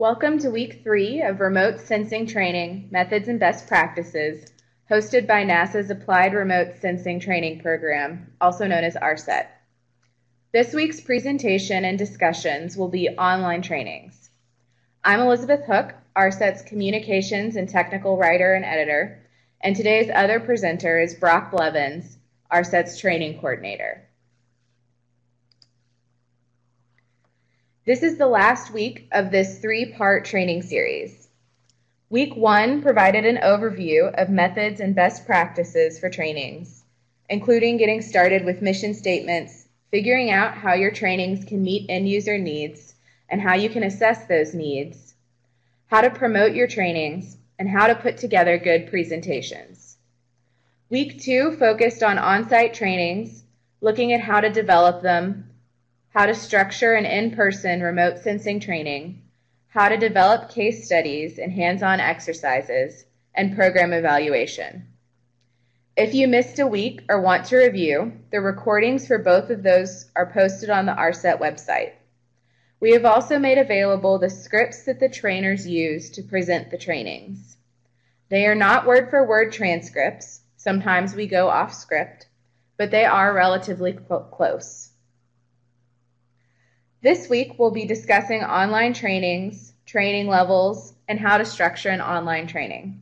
Welcome to week three of Remote Sensing Training Methods and Best Practices, hosted by NASA's Applied Remote Sensing Training Program, also known as ARSET. This week's presentation and discussions will be online trainings. I'm Elizabeth Hook, ARSET's Communications and Technical Writer and Editor, and today's other presenter is Brock Blevins, ARSET's Training Coordinator. This is the last week of this three-part training series. Week one provided an overview of methods and best practices for trainings, including getting started with mission statements, figuring out how your trainings can meet end user needs and how you can assess those needs, how to promote your trainings, and how to put together good presentations. Week two focused on on-site trainings, looking at how to develop them, how to structure an in-person remote sensing training, how to develop case studies and hands-on exercises, and program evaluation. If you missed a week or want to review, the recordings for both of those are posted on the ARSET website. We have also made available the scripts that the trainers use to present the trainings. They are not word for word transcripts, sometimes we go off script, but they are relatively close. This week, we'll be discussing online trainings, training levels, and how to structure an online training.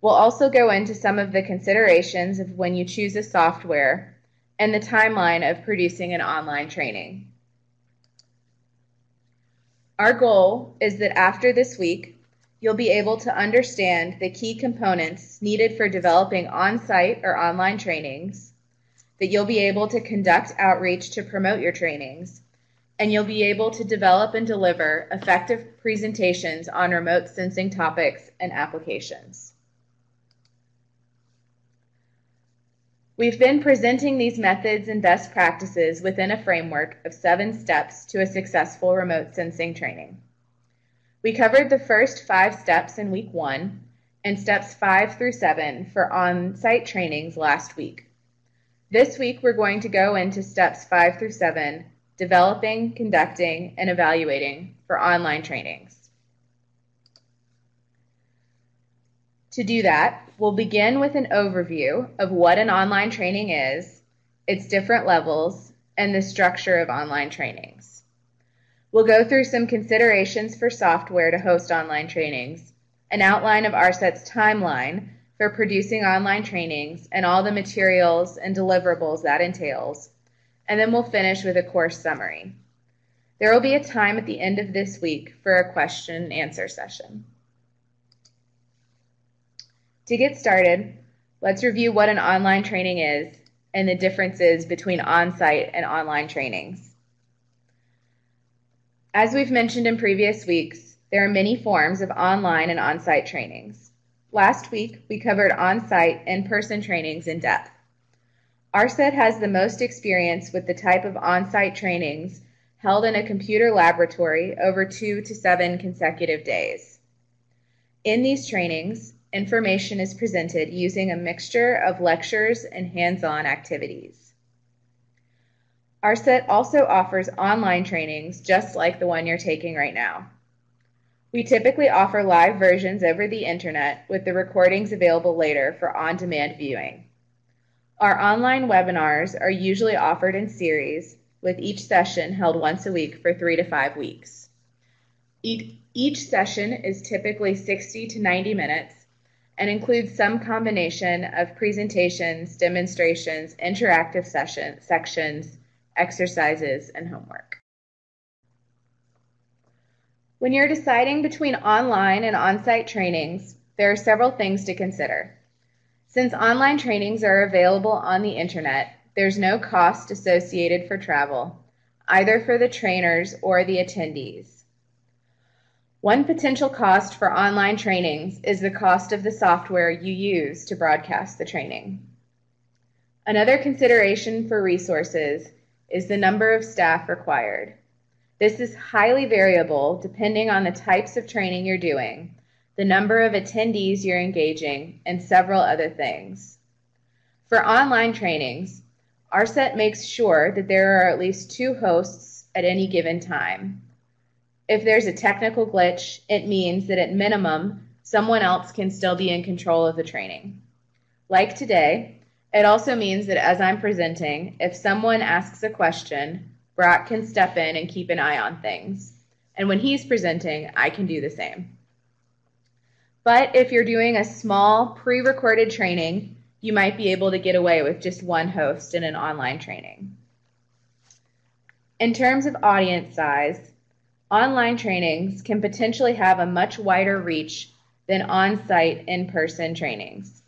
We'll also go into some of the considerations of when you choose a software and the timeline of producing an online training. Our goal is that after this week, you'll be able to understand the key components needed for developing on-site or online trainings, that you'll be able to conduct outreach to promote your trainings, and you'll be able to develop and deliver effective presentations on remote sensing topics and applications. We've been presenting these methods and best practices within a framework of seven steps to a successful remote sensing training. We covered the first five steps in week one and steps five through seven for on-site trainings last week. This week, we're going to go into steps five through seven developing, conducting, and evaluating for online trainings. To do that, we'll begin with an overview of what an online training is, its different levels, and the structure of online trainings. We'll go through some considerations for software to host online trainings, an outline of ARSET's timeline for producing online trainings, and all the materials and deliverables that entails, and then we'll finish with a course summary. There will be a time at the end of this week for a question and answer session. To get started, let's review what an online training is and the differences between on-site and online trainings. As we've mentioned in previous weeks, there are many forms of online and on-site trainings. Last week, we covered on-site in-person trainings in depth. ARSET has the most experience with the type of on-site trainings held in a computer laboratory over two to seven consecutive days. In these trainings, information is presented using a mixture of lectures and hands-on activities. ARSET also offers online trainings just like the one you're taking right now. We typically offer live versions over the internet with the recordings available later for on-demand viewing. Our online webinars are usually offered in series, with each session held once a week for three to five weeks. Each session is typically 60 to 90 minutes and includes some combination of presentations, demonstrations, interactive session, sections, exercises, and homework. When you're deciding between online and on-site trainings, there are several things to consider. Since online trainings are available on the internet, there's no cost associated for travel, either for the trainers or the attendees. One potential cost for online trainings is the cost of the software you use to broadcast the training. Another consideration for resources is the number of staff required. This is highly variable depending on the types of training you're doing the number of attendees you're engaging, and several other things. For online trainings, ARSET makes sure that there are at least two hosts at any given time. If there's a technical glitch, it means that at minimum, someone else can still be in control of the training. Like today, it also means that as I'm presenting, if someone asks a question, Brock can step in and keep an eye on things. And when he's presenting, I can do the same. But if you're doing a small pre recorded training, you might be able to get away with just one host in an online training. In terms of audience size, online trainings can potentially have a much wider reach than on site in person trainings.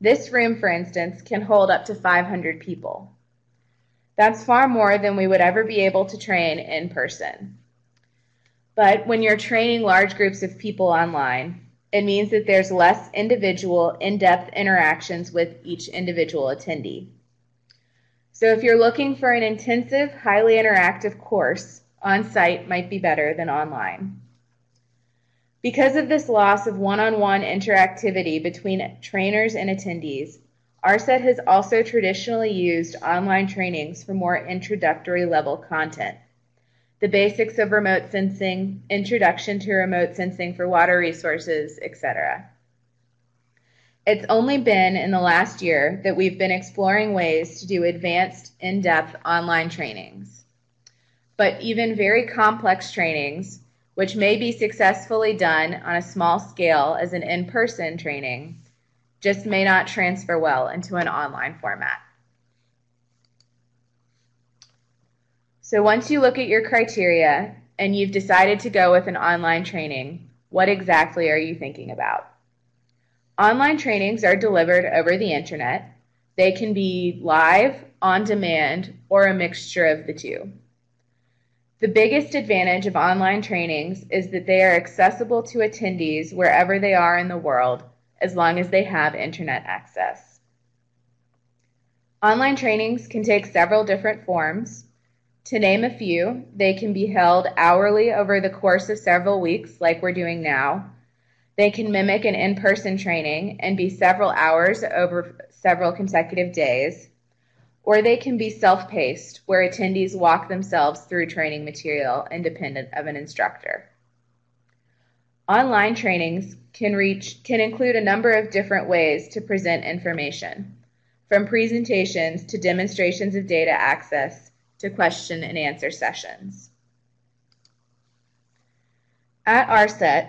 This room, for instance, can hold up to 500 people. That's far more than we would ever be able to train in person. But when you're training large groups of people online, it means that there's less individual, in depth interactions with each individual attendee. So if you're looking for an intensive, highly interactive course, on site might be better than online. Because of this loss of one on one interactivity between trainers and attendees, ARSET has also traditionally used online trainings for more introductory level content. The basics of remote sensing, introduction to remote sensing for water resources, etc. It's only been in the last year that we've been exploring ways to do advanced, in depth online trainings. But even very complex trainings, which may be successfully done on a small scale as an in person training, just may not transfer well into an online format. So once you look at your criteria and you've decided to go with an online training, what exactly are you thinking about? Online trainings are delivered over the internet. They can be live, on demand, or a mixture of the two. The biggest advantage of online trainings is that they are accessible to attendees wherever they are in the world as long as they have internet access. Online trainings can take several different forms. To name a few, they can be held hourly over the course of several weeks, like we're doing now. They can mimic an in person training and be several hours over several consecutive days. Or they can be self paced, where attendees walk themselves through training material independent of an instructor. Online trainings can reach can include a number of different ways to present information, from presentations to demonstrations of data access to question and answer sessions. At ARSET,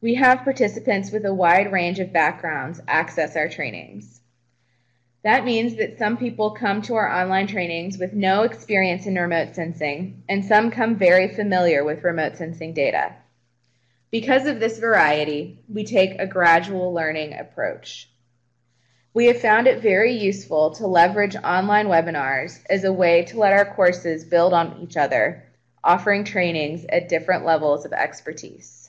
we have participants with a wide range of backgrounds access our trainings. That means that some people come to our online trainings with no experience in remote sensing, and some come very familiar with remote sensing data. Because of this variety, we take a gradual learning approach. We have found it very useful to leverage online webinars as a way to let our courses build on each other, offering trainings at different levels of expertise.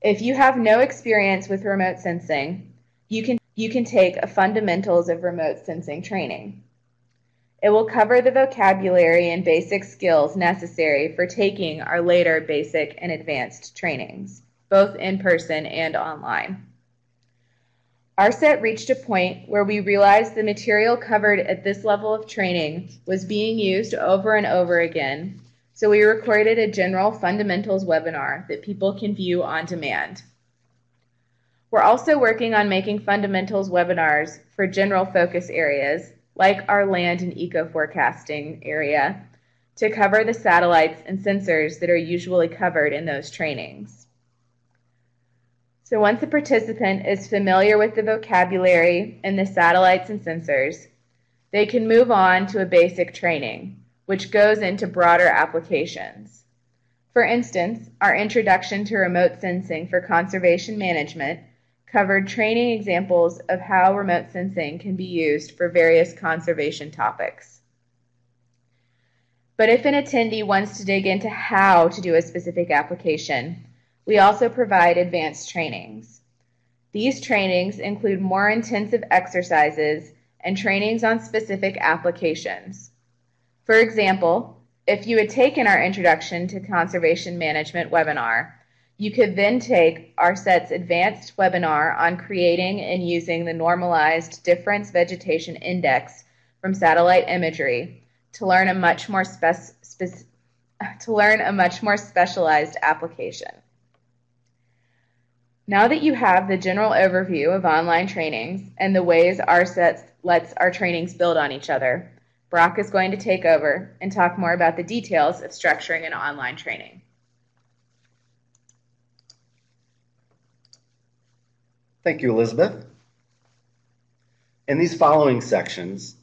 If you have no experience with remote sensing, you can, you can take a fundamentals of remote sensing training. It will cover the vocabulary and basic skills necessary for taking our later basic and advanced trainings, both in person and online. ARSET reached a point where we realized the material covered at this level of training was being used over and over again, so we recorded a general fundamentals webinar that people can view on demand. We're also working on making fundamentals webinars for general focus areas like our land and eco forecasting area, to cover the satellites and sensors that are usually covered in those trainings. So once a participant is familiar with the vocabulary and the satellites and sensors, they can move on to a basic training, which goes into broader applications. For instance, our introduction to remote sensing for conservation management covered training examples of how remote sensing can be used for various conservation topics. But if an attendee wants to dig into how to do a specific application, we also provide advanced trainings. These trainings include more intensive exercises and trainings on specific applications. For example, if you had taken our Introduction to Conservation Management webinar, you could then take ARSET's advanced webinar on creating and using the normalized difference vegetation index from satellite imagery to learn a much more to learn a much more specialized application. Now that you have the general overview of online trainings and the ways ARSET lets our trainings build on each other, Brock is going to take over and talk more about the details of structuring an online training. Thank you, Elizabeth. In these following sections,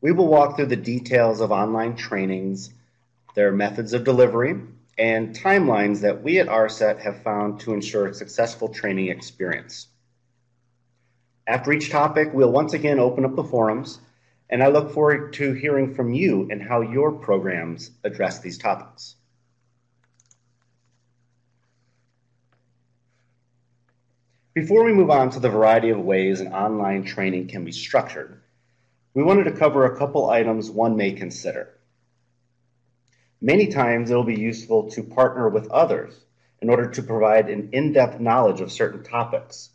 we will walk through the details of online trainings, their methods of delivery, and timelines that we at ARSET have found to ensure a successful training experience. After each topic, we'll once again open up the forums, and I look forward to hearing from you and how your programs address these topics. Before we move on to the variety of ways an online training can be structured, we wanted to cover a couple items one may consider. Many times it'll be useful to partner with others in order to provide an in-depth knowledge of certain topics.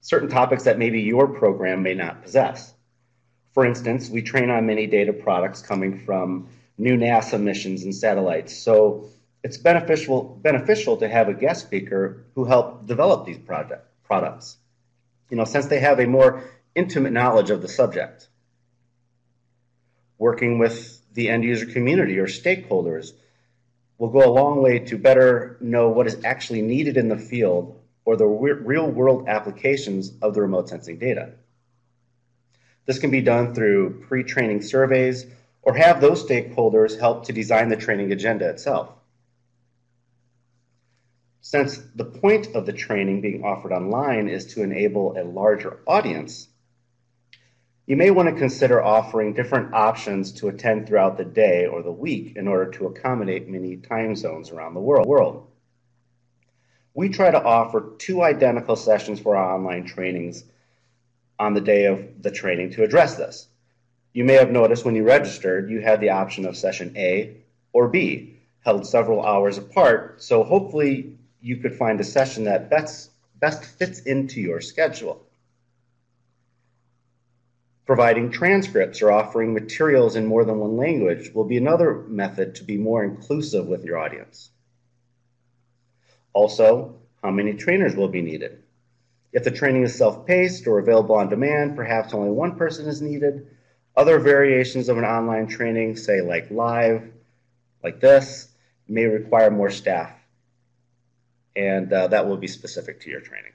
Certain topics that maybe your program may not possess. For instance, we train on many data products coming from new NASA missions and satellites. So it's beneficial beneficial to have a guest speaker who helped develop these project products. You know, since they have a more intimate knowledge of the subject. Working with the end user community or stakeholders will go a long way to better know what is actually needed in the field or the real world applications of the remote sensing data. This can be done through pre training surveys or have those stakeholders help to design the training agenda itself. Since the point of the training being offered online is to enable a larger audience, you may want to consider offering different options to attend throughout the day or the week in order to accommodate many time zones around the world. We try to offer two identical sessions for our online trainings on the day of the training to address this. You may have noticed when you registered, you had the option of session A or B, held several hours apart, so hopefully you could find a session that best, best fits into your schedule. Providing transcripts or offering materials in more than one language will be another method to be more inclusive with your audience. Also, how many trainers will be needed? If the training is self-paced or available on demand, perhaps only one person is needed. Other variations of an online training, say like live, like this, may require more staff and uh, that will be specific to your training.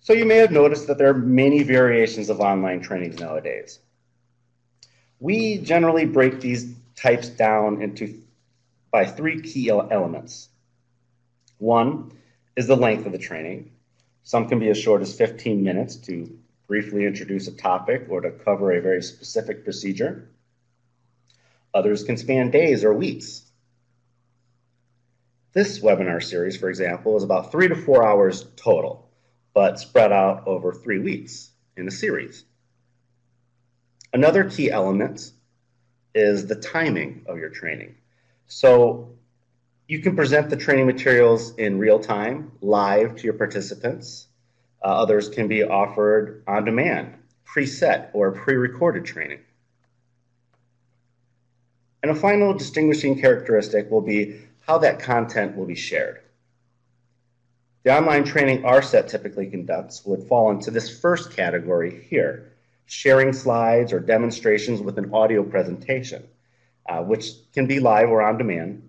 So you may have noticed that there are many variations of online trainings nowadays. We generally break these types down into by three key elements. One is the length of the training. Some can be as short as 15 minutes to briefly introduce a topic or to cover a very specific procedure. Others can span days or weeks. This webinar series, for example, is about three to four hours total, but spread out over three weeks in a series. Another key element is the timing of your training. So you can present the training materials in real time, live to your participants. Uh, others can be offered on demand, preset or pre-recorded training. And a final distinguishing characteristic will be how that content will be shared. The online training ARSET typically conducts would fall into this first category here, sharing slides or demonstrations with an audio presentation, uh, which can be live or on demand.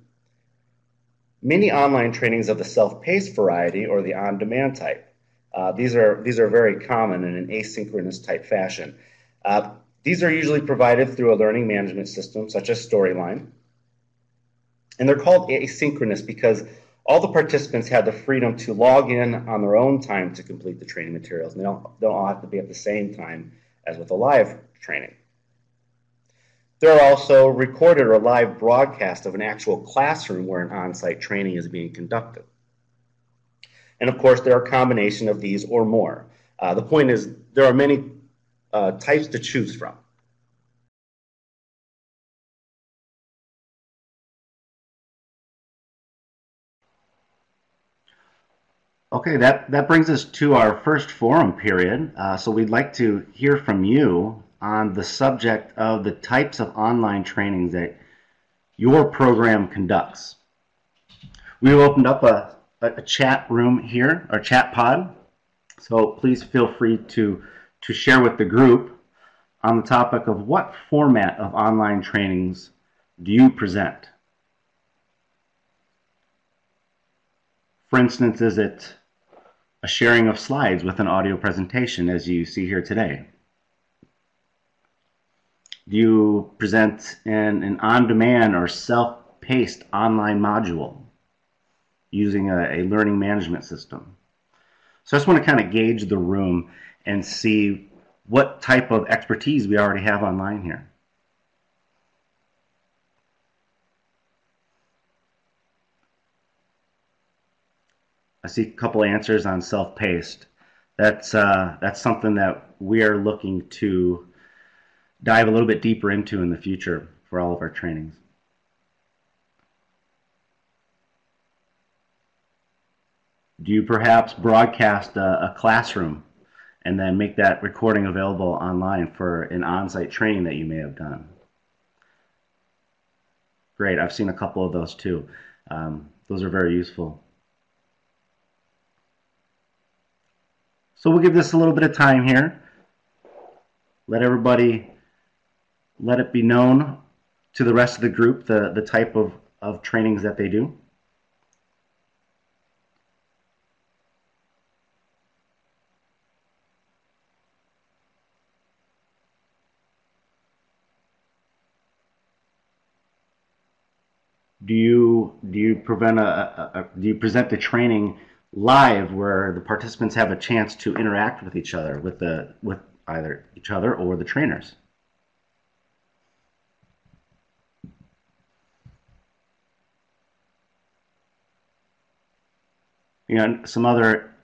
Many online trainings of the self-paced variety or the on-demand type. Uh, these, are, these are very common in an asynchronous type fashion. Uh, these are usually provided through a learning management system such as Storyline. And they're called asynchronous because all the participants have the freedom to log in on their own time to complete the training materials. And they don't, don't all have to be at the same time as with a live training. There are also recorded or live broadcasts of an actual classroom where an on-site training is being conducted. And of course, there are a combination of these or more. Uh, the point is, there are many uh, types to choose from. Okay, that, that brings us to our first forum period. Uh, so we'd like to hear from you on the subject of the types of online trainings that your program conducts. We've opened up a, a chat room here, our chat pod, so please feel free to, to share with the group on the topic of what format of online trainings do you present? For instance, is it a sharing of slides with an audio presentation as you see here today? You present in an on-demand or self-paced online module using a, a learning management system? So I just want to kind of gauge the room and see what type of expertise we already have online here. I see a couple answers on self-paced. That's uh, that's something that we are looking to dive a little bit deeper into in the future for all of our trainings. Do you perhaps broadcast a, a classroom and then make that recording available online for an on-site training that you may have done? Great, I've seen a couple of those too. Um, those are very useful. So we'll give this a little bit of time here. Let everybody, let it be known to the rest of the group the, the type of, of trainings that they do. Do you do you prevent a, a, a do you present the training live where the participants have a chance to interact with each other, with the with either each other or the trainers. You know, some other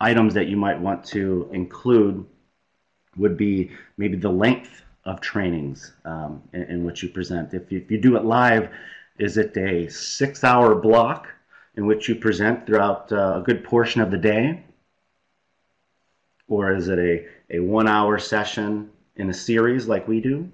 items that you might want to include would be maybe the length of trainings um, in, in, which you present. If you, if you do it live, is it a six-hour block in which you present throughout uh, a good portion of the day? Or is it a, a one hour session in a series like we do?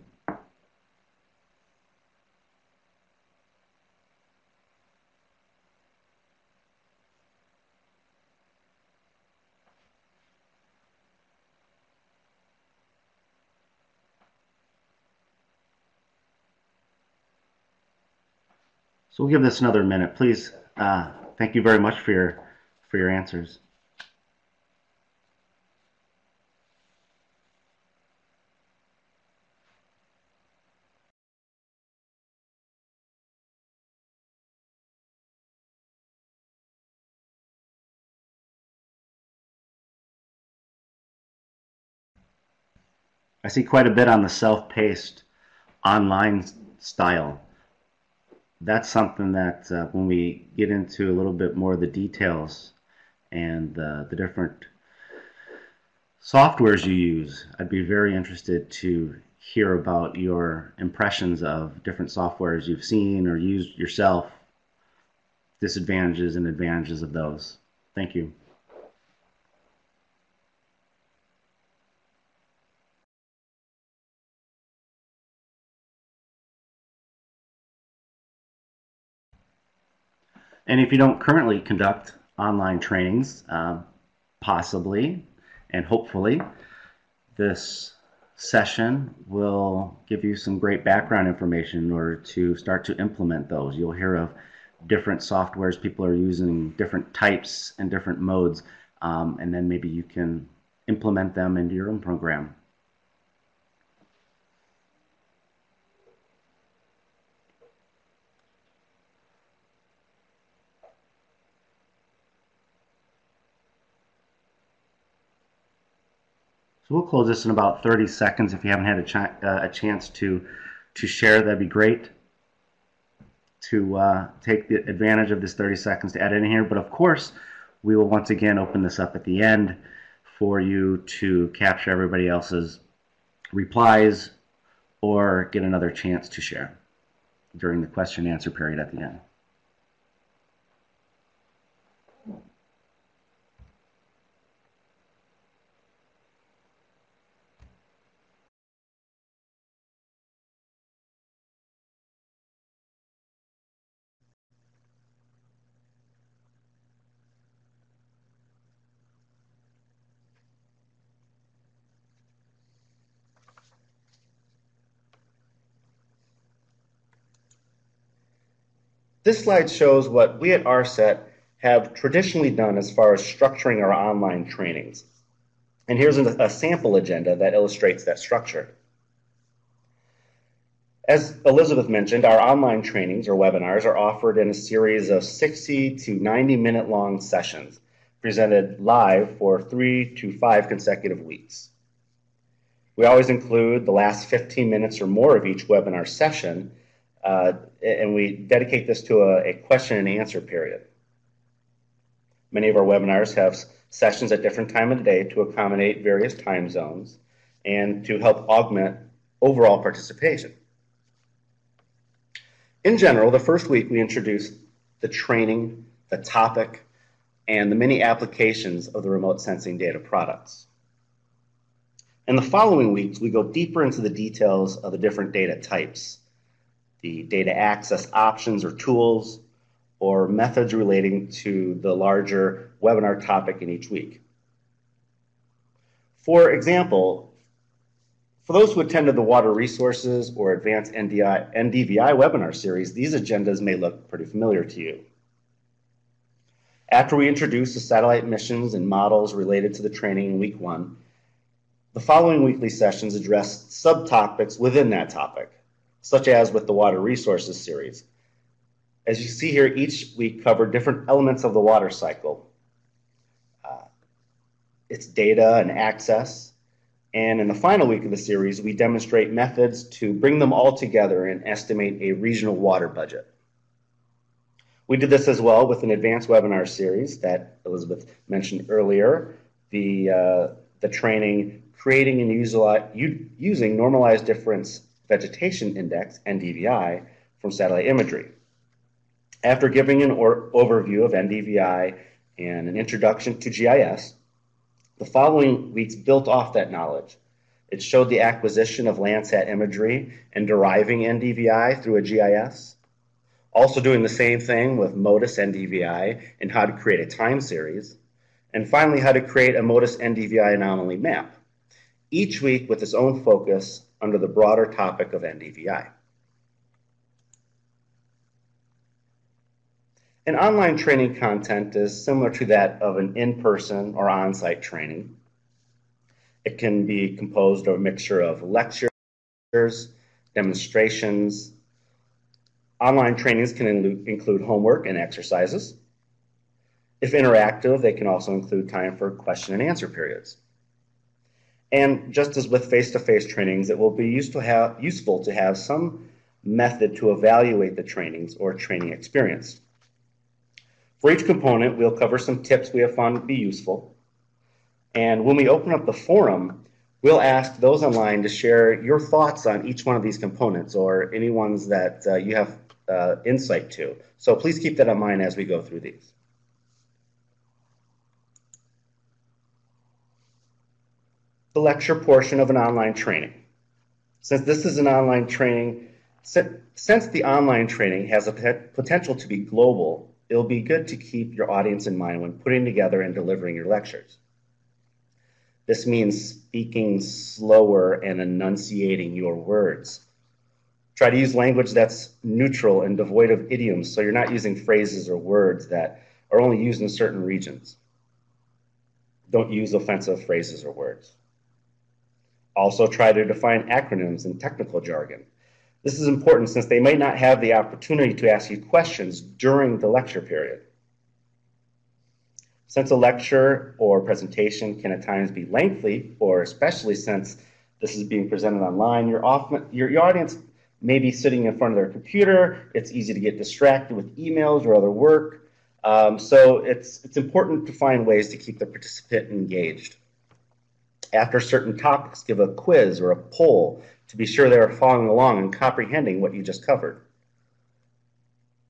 So we'll give this another minute. Please uh, thank you very much for your for your answers. I see quite a bit on the self-paced online style that's something that uh, when we get into a little bit more of the details and uh, the different softwares you use, I'd be very interested to hear about your impressions of different softwares you've seen or used yourself, disadvantages and advantages of those. Thank you. And if you don't currently conduct online trainings, uh, possibly and hopefully, this session will give you some great background information in order to start to implement those. You'll hear of different softwares people are using, different types and different modes, um, and then maybe you can implement them into your own program. So we'll close this in about 30 seconds. If you haven't had a, ch uh, a chance to, to share, that'd be great to uh, take the advantage of this 30 seconds to add in here. But of course, we will once again open this up at the end for you to capture everybody else's replies or get another chance to share during the question and answer period at the end. This slide shows what we at ARSET have traditionally done as far as structuring our online trainings. And here's a sample agenda that illustrates that structure. As Elizabeth mentioned, our online trainings or webinars are offered in a series of 60 to 90 minute long sessions presented live for three to five consecutive weeks. We always include the last 15 minutes or more of each webinar session, uh, and we dedicate this to a, a question and answer period. Many of our webinars have sessions at different time of the day to accommodate various time zones and to help augment overall participation. In general, the first week we introduced the training, the topic, and the many applications of the remote sensing data products. In the following weeks, we go deeper into the details of the different data types, the data access options or tools, or methods relating to the larger webinar topic in each week. For example, for those who attended the Water Resources or Advanced NDI, NDVI webinar series, these agendas may look pretty familiar to you. After we introduce the satellite missions and models related to the training in week one, the following weekly sessions address subtopics within that topic, such as with the Water Resources series. As you see here, each week covered different elements of the water cycle, uh, its data and access, and in the final week of the series, we demonstrate methods to bring them all together and estimate a regional water budget. We did this as well with an advanced webinar series that Elizabeth mentioned earlier, the, uh, the training Creating and Using Normalized Difference Vegetation Index, NDVI, from satellite imagery. After giving an overview of NDVI and an introduction to GIS, the following weeks built off that knowledge. It showed the acquisition of Landsat imagery and deriving NDVI through a GIS. Also doing the same thing with MODIS NDVI and how to create a time series. And finally, how to create a MODIS NDVI anomaly map. Each week with its own focus under the broader topic of NDVI. An online training content is similar to that of an in-person or on-site training. It can be composed of a mixture of lectures, demonstrations. Online trainings can include homework and exercises. If interactive, they can also include time for question and answer periods. And just as with face-to-face trainings, it will be used to have, useful to have some method to evaluate the trainings or training experience. For each component, we'll cover some tips we have found to be useful. And when we open up the forum, we'll ask those online to share your thoughts on each one of these components or any ones that uh, you have uh, insight to. So please keep that in mind as we go through these. The lecture portion of an online training. Since this is an online training, since the online training has a potential to be global, it'll be good to keep your audience in mind when putting together and delivering your lectures. This means speaking slower and enunciating your words. Try to use language that's neutral and devoid of idioms so you're not using phrases or words that are only used in certain regions. Don't use offensive phrases or words. Also, try to define acronyms and technical jargon. This is important since they might not have the opportunity to ask you questions during the lecture period. Since a lecture or presentation can at times be lengthy, or especially since this is being presented online, your, often, your, your audience may be sitting in front of their computer. It's easy to get distracted with emails or other work. Um, so it's, it's important to find ways to keep the participant engaged. After certain topics, give a quiz or a poll to be sure they are following along and comprehending what you just covered.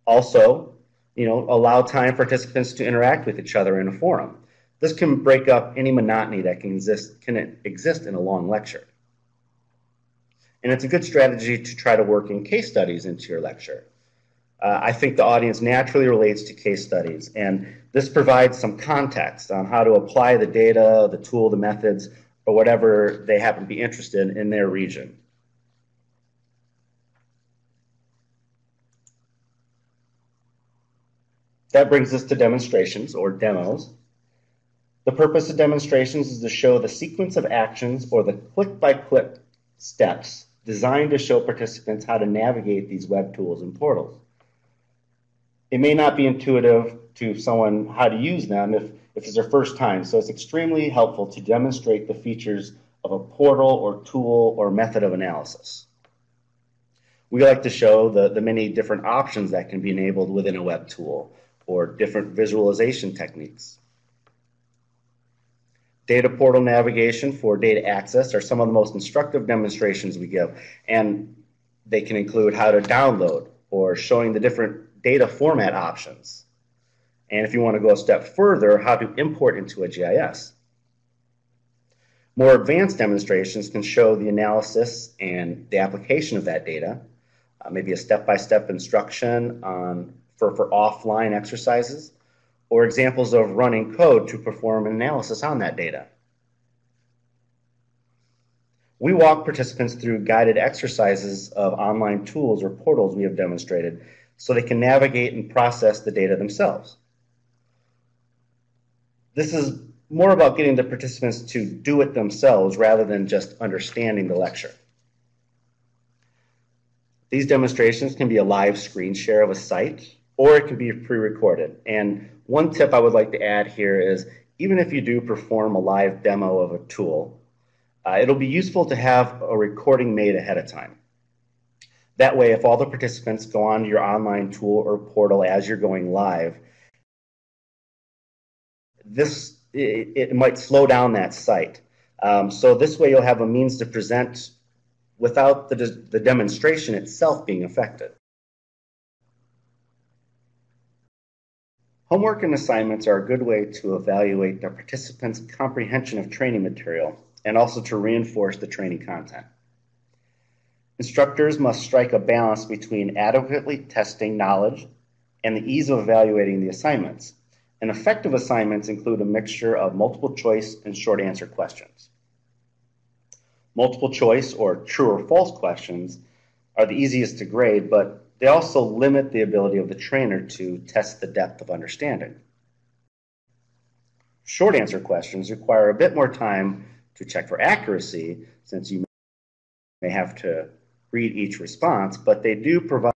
Also, you know, allow time for participants to interact with each other in a forum. This can break up any monotony that can exist, can exist in a long lecture. And it's a good strategy to try to work in case studies into your lecture. Uh, I think the audience naturally relates to case studies, and this provides some context on how to apply the data, the tool, the methods, or whatever they happen to be interested in in their region. That brings us to demonstrations or demos. The purpose of demonstrations is to show the sequence of actions or the click-by-click steps designed to show participants how to navigate these web tools and portals. It may not be intuitive to someone how to use them if, if it's their first time, so it's extremely helpful to demonstrate the features of a portal or tool or method of analysis. We like to show the, the many different options that can be enabled within a web tool or different visualization techniques. Data portal navigation for data access are some of the most instructive demonstrations we give, and they can include how to download or showing the different data format options. And if you want to go a step further, how to import into a GIS. More advanced demonstrations can show the analysis and the application of that data, uh, maybe a step-by-step -step instruction on, for, for offline exercises, or examples of running code to perform an analysis on that data. We walk participants through guided exercises of online tools or portals we have demonstrated so they can navigate and process the data themselves. This is more about getting the participants to do it themselves rather than just understanding the lecture. These demonstrations can be a live screen share of a site or it can be pre-recorded. And one tip I would like to add here is even if you do perform a live demo of a tool, uh, it'll be useful to have a recording made ahead of time. That way, if all the participants go on your online tool or portal as you're going live, this it, it might slow down that site. Um, so this way you'll have a means to present without the, the demonstration itself being affected. Homework and assignments are a good way to evaluate the participants' comprehension of training material and also to reinforce the training content. Instructors must strike a balance between adequately testing knowledge and the ease of evaluating the assignments. And effective assignments include a mixture of multiple choice and short answer questions. Multiple choice or true or false questions are the easiest to grade, but they also limit the ability of the trainer to test the depth of understanding. Short answer questions require a bit more time to check for accuracy since you may have to read each response, but they do provide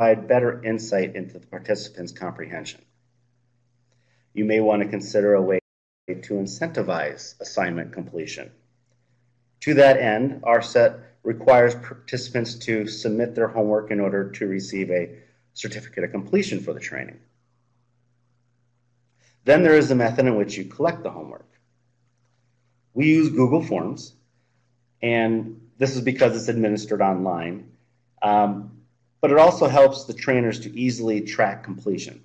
better insight into the participant's comprehension. You may want to consider a way to incentivize assignment completion. To that end, ARSET requires participants to submit their homework in order to receive a certificate of completion for the training. Then there is the method in which you collect the homework. We use Google Forms, and this is because it's administered online, um, but it also helps the trainers to easily track completion.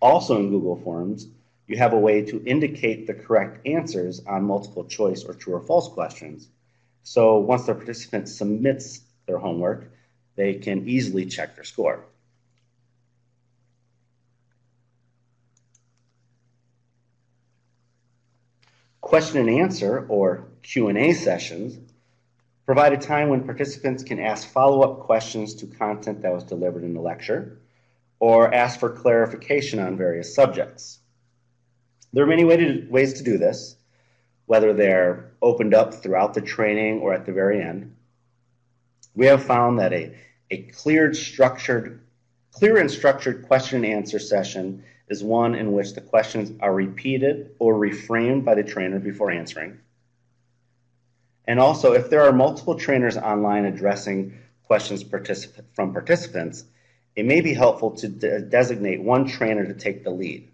Also in Google Forms, you have a way to indicate the correct answers on multiple choice or true or false questions so once the participant submits their homework, they can easily check their score. Question and answer, or Q&A sessions, provide a time when participants can ask follow-up questions to content that was delivered in the lecture, or ask for clarification on various subjects. There are many ways to do this whether they're opened up throughout the training or at the very end. We have found that a, a cleared, structured, clear and structured question and answer session is one in which the questions are repeated or reframed by the trainer before answering. And also, if there are multiple trainers online addressing questions particip- from participants, it may be helpful to de- designate one trainer to take the lead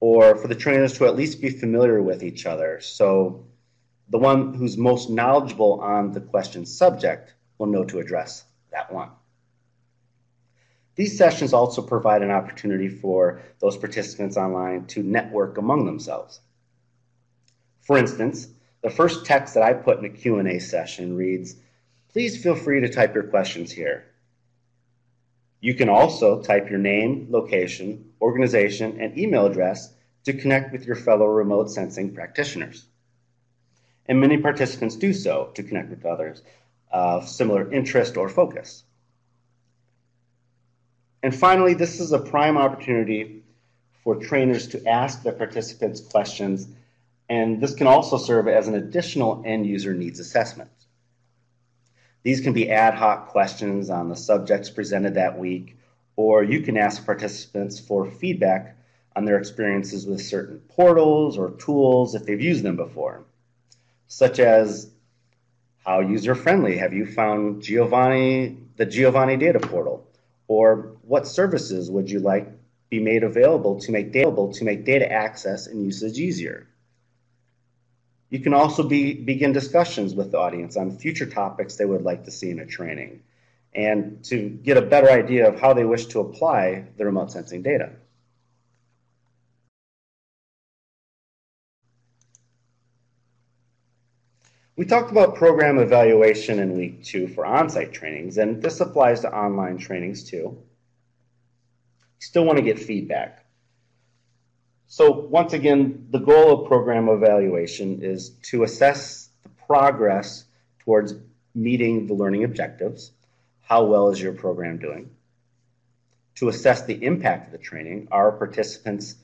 or for the trainers to at least be familiar with each other. So the one who's most knowledgeable on the question subject will know to address that one. These sessions also provide an opportunity for those participants online to network among themselves. For instance, the first text that I put in a Q&A session reads, please feel free to type your questions here. You can also type your name, location, organization, and email address to connect with your fellow remote sensing practitioners. And many participants do so to connect with others of similar interest or focus. And finally, this is a prime opportunity for trainers to ask their participants questions, and this can also serve as an additional end user needs assessment. These can be ad hoc questions on the subjects presented that week, or you can ask participants for feedback on their experiences with certain portals or tools if they've used them before, such as how user friendly have you found Giovanni, the Giovanni data portal? Or what services would you like be made available to make data, to make data access and usage easier? You can also be, begin discussions with the audience on future topics they would like to see in a training and to get a better idea of how they wish to apply the remote sensing data. We talked about program evaluation in week two for on-site trainings, and this applies to online trainings too. Still want to get feedback. So once again, the goal of program evaluation is to assess the progress towards meeting the learning objectives. How well is your program doing? To assess the impact of the training, are participants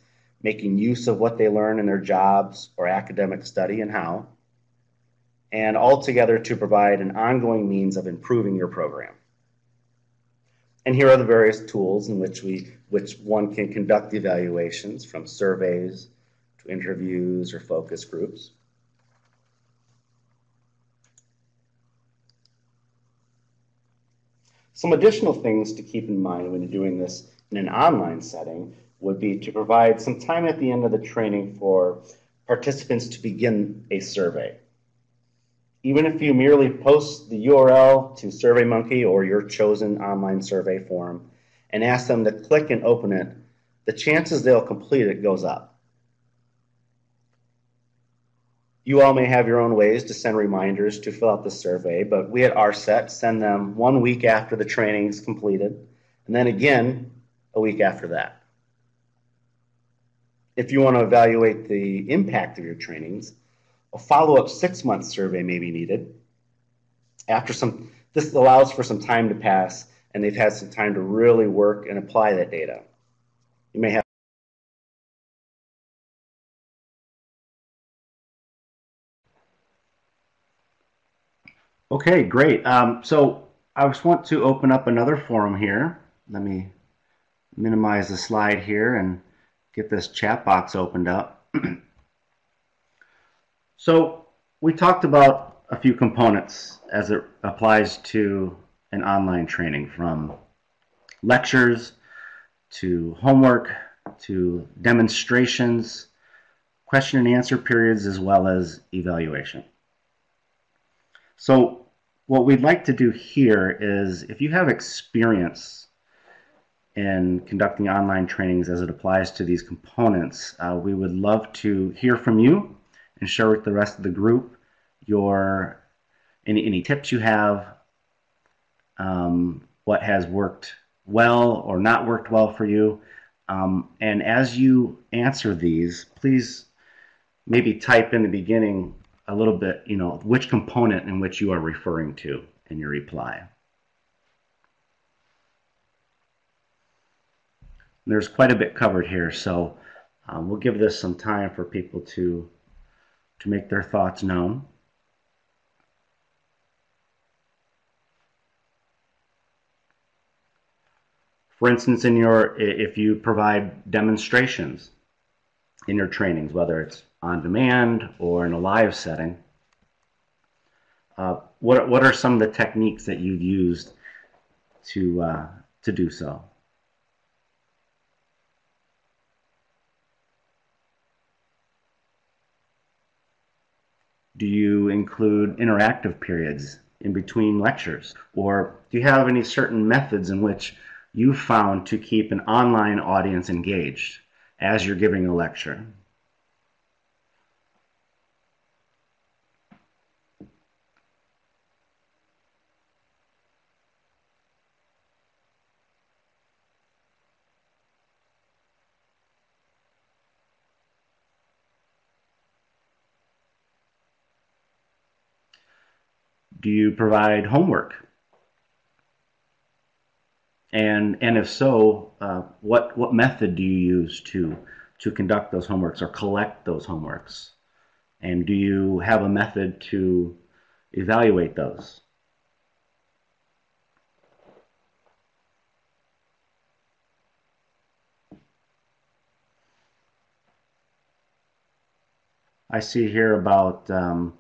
making use of what they learn in their jobs or academic study and how? and altogether to provide an ongoing means of improving your program. And here are the various tools in which we which one can conduct evaluations from surveys to interviews or focus groups. Some additional things to keep in mind when doing this in an online setting would be to provide some time at the end of the training for participants to begin a survey even if you merely post the URL to SurveyMonkey or your chosen online survey form and ask them to click and open it, the chances they'll complete it goes up. You all may have your own ways to send reminders to fill out the survey, but we at ARSET send them one week after the training is completed, and then again a week after that. If you want to evaluate the impact of your trainings, a follow-up six-month survey may be needed. After some, this allows for some time to pass, and they've had some time to really work and apply that data. You may have Okay, great. Um, so I just want to open up another forum here. Let me minimize the slide here and get this chat box opened up. So we talked about a few components as it applies to an online training from lectures to homework to demonstrations, question and answer periods, as well as evaluation. So what we'd like to do here is if you have experience in conducting online trainings as it applies to these components, uh, we would love to hear from you and share with the rest of the group your any, any tips you have, um, what has worked well or not worked well for you. Um, and as you answer these, please maybe type in the beginning a little bit, you know, which component in which you are referring to in your reply. There's quite a bit covered here, so um, we'll give this some time for people to to make their thoughts known. For instance, in your if you provide demonstrations in your trainings, whether it's on demand or in a live setting, uh, what what are some of the techniques that you've used to uh, to do so? Do you include interactive periods in between lectures? Or do you have any certain methods in which you found to keep an online audience engaged as you're giving a lecture? Do you provide homework? And, and if so, uh, what, what method do you use to, to conduct those homeworks or collect those homeworks? And do you have a method to evaluate those? I see here about um,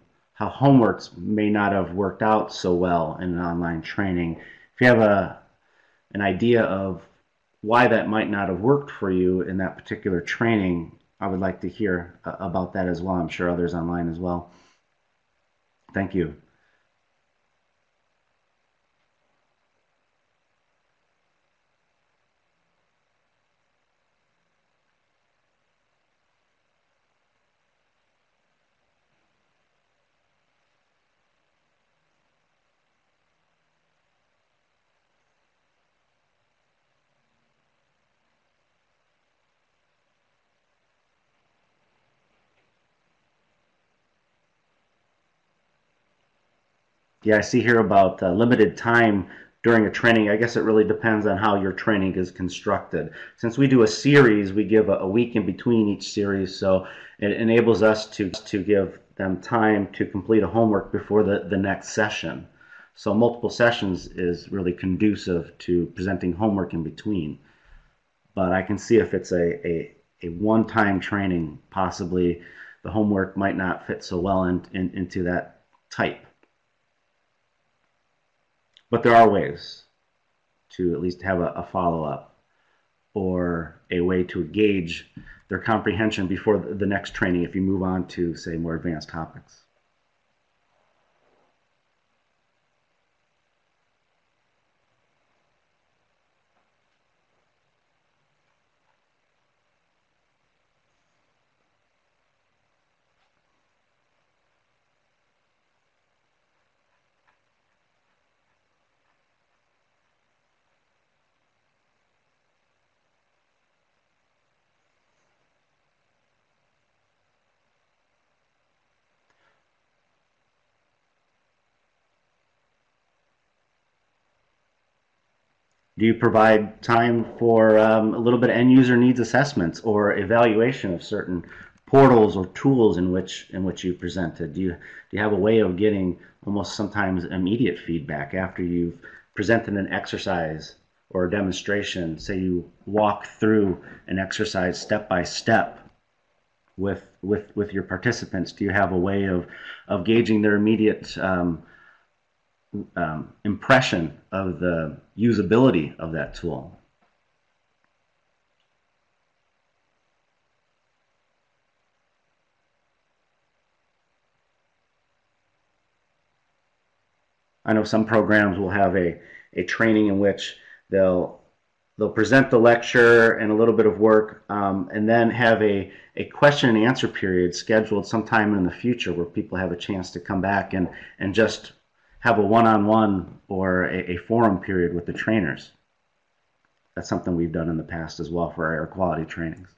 how homeworks may not have worked out so well in an online training. If you have a an idea of why that might not have worked for you in that particular training, I would like to hear uh, about that as well. I'm sure others online as well. Thank you. Yeah, I see here about uh, limited time during a training. I guess it really depends on how your training is constructed. Since we do a series, we give a, a week in between each series, so it enables us to, to give them time to complete a homework before the, the next session. So multiple sessions is really conducive to presenting homework in between. But I can see if it's a, a, a one-time training, possibly the homework might not fit so well in, in, into that type. But there are ways to at least have a, a follow up or a way to gauge their comprehension before the, the next training if you move on to, say, more advanced topics. Do you provide time for um, a little bit of end user needs assessments or evaluation of certain portals or tools in which in which you presented? Do you do you have a way of getting almost sometimes immediate feedback after you've presented an exercise or a demonstration? Say you walk through an exercise step by step with with with your participants. Do you have a way of of gauging their immediate um, um, impression of the usability of that tool. I know some programs will have a, a training in which they'll they'll present the lecture and a little bit of work um, and then have a, a question and answer period scheduled sometime in the future where people have a chance to come back and, and just have a one-on-one or a, a, forum period with the trainers. That's something we've done in the past as well for our air quality trainings.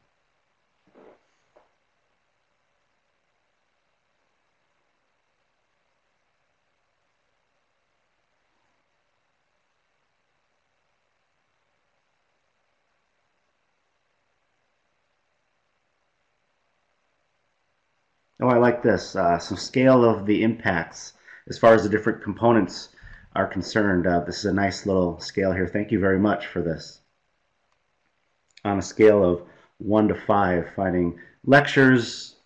Oh, I like this. Uh, some scale of the impacts as far as the different components are concerned, uh, this is a nice little scale here. Thank you very much for this. On a scale of 1 to 5, finding lectures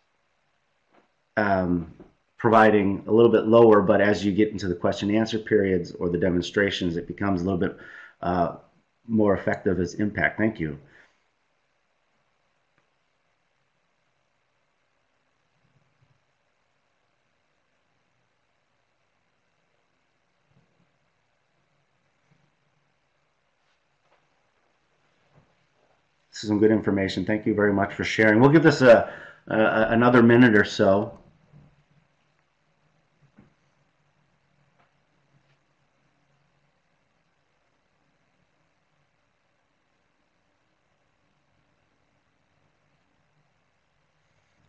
um, providing a little bit lower, but as you get into the question and answer periods or the demonstrations, it becomes a little bit uh, more effective as impact. Thank you. Is some good information. Thank you very much for sharing. We'll give this a, a another minute or so.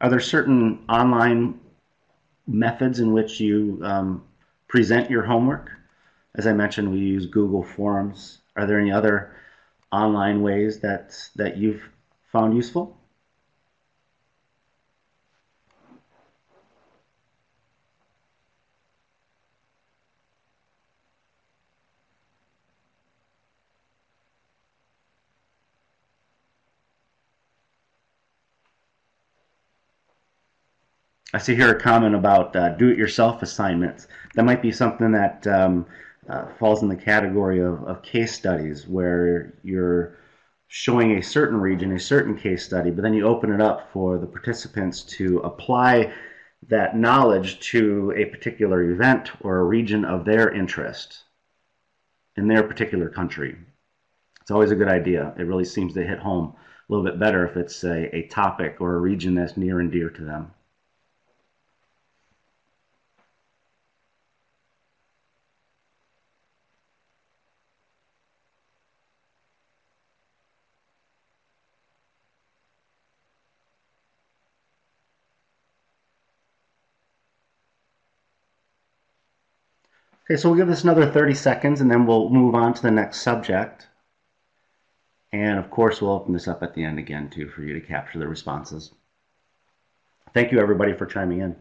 Are there certain online methods in which you um, present your homework? As I mentioned, we use Google Forms. Are there any other online ways that, that you've found useful? I see here a comment about uh, do-it-yourself assignments. That might be something that um, uh, falls in the category of, of case studies where you're showing a certain region, a certain case study, but then you open it up for the participants to apply that knowledge to a particular event or a region of their interest in their particular country. It's always a good idea. It really seems to hit home a little bit better if it's a, a topic or a region that's near and dear to them. Okay, so we'll give this another 30 seconds and then we'll move on to the next subject. And of course, we'll open this up at the end again too for you to capture the responses. Thank you everybody for chiming in.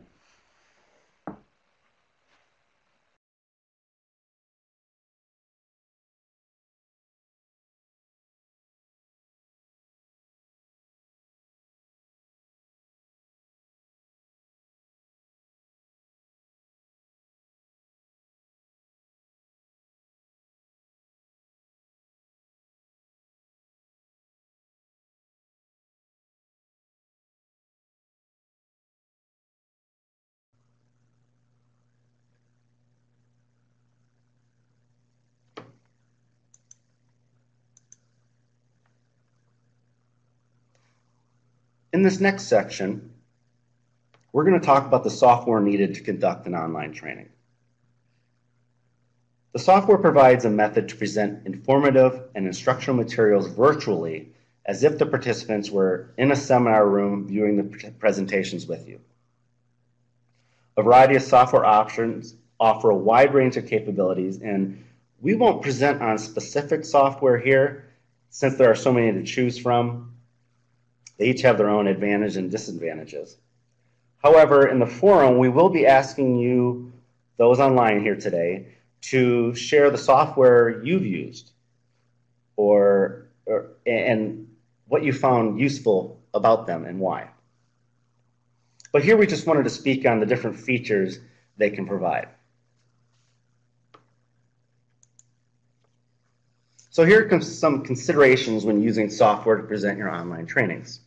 In this next section, we're going to talk about the software needed to conduct an online training. The software provides a method to present informative and instructional materials virtually as if the participants were in a seminar room viewing the presentations with you. A variety of software options offer a wide range of capabilities, and we won't present on specific software here since there are so many to choose from. They each have their own advantages and disadvantages. However, in the forum, we will be asking you, those online here today, to share the software you've used or, or and what you found useful about them and why. But here we just wanted to speak on the different features they can provide. So here comes some considerations when using software to present your online trainings.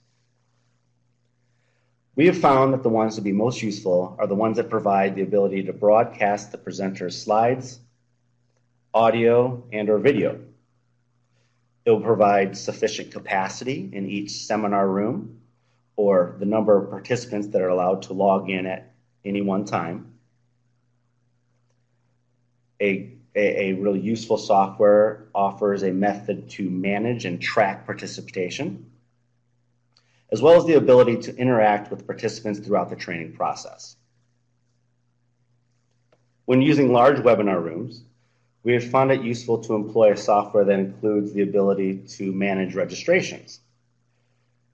We have found that the ones to be most useful are the ones that provide the ability to broadcast the presenter's slides, audio, and or video. It will provide sufficient capacity in each seminar room or the number of participants that are allowed to log in at any one time. A, a, a really useful software offers a method to manage and track participation as well as the ability to interact with participants throughout the training process. When using large webinar rooms, we have found it useful to employ a software that includes the ability to manage registrations.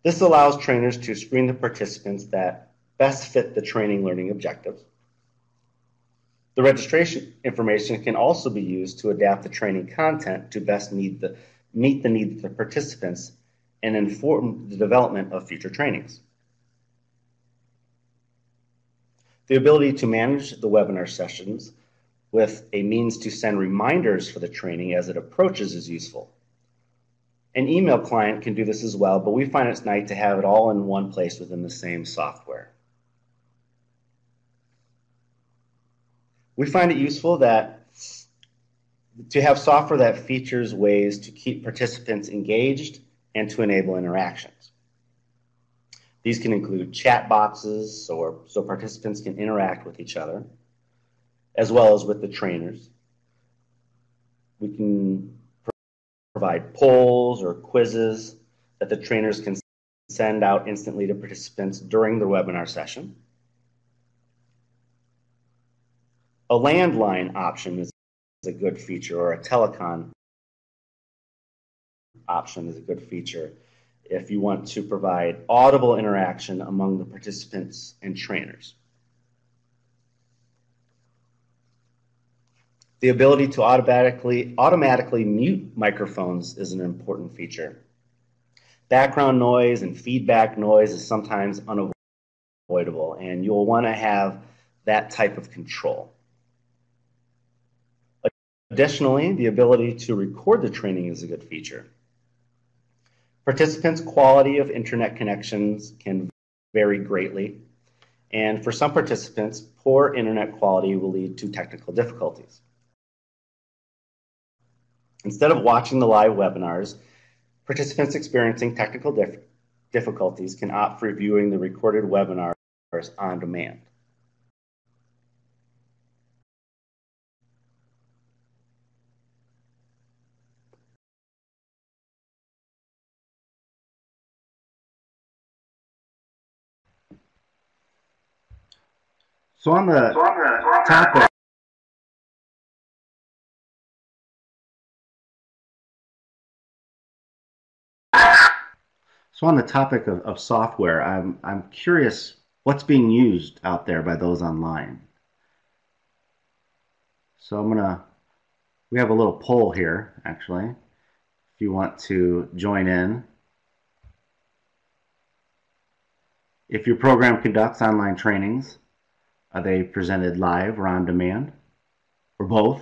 This allows trainers to screen the participants that best fit the training learning objectives. The registration information can also be used to adapt the training content to best meet the, meet the needs of the participants and inform the development of future trainings. The ability to manage the webinar sessions with a means to send reminders for the training as it approaches is useful. An email client can do this as well, but we find it's nice to have it all in one place within the same software. We find it useful that to have software that features ways to keep participants engaged and to enable interactions. These can include chat boxes so, so participants can interact with each other, as well as with the trainers. We can provide polls or quizzes that the trainers can send out instantly to participants during the webinar session. A landline option is a good feature, or a telecon option is a good feature if you want to provide audible interaction among the participants and trainers. The ability to automatically, automatically mute microphones is an important feature. Background noise and feedback noise is sometimes unavoidable, and you'll want to have that type of control. Additionally, the ability to record the training is a good feature. Participants' quality of internet connections can vary greatly, and for some participants, poor internet quality will lead to technical difficulties. Instead of watching the live webinars, participants experiencing technical dif difficulties can opt for viewing the recorded webinars on demand. So on the topic So on the topic of, of software, I'm, I'm curious what's being used out there by those online. So I'm gonna, we have a little poll here actually, if you want to join in. If your program conducts online trainings, are they presented live or on demand, or both?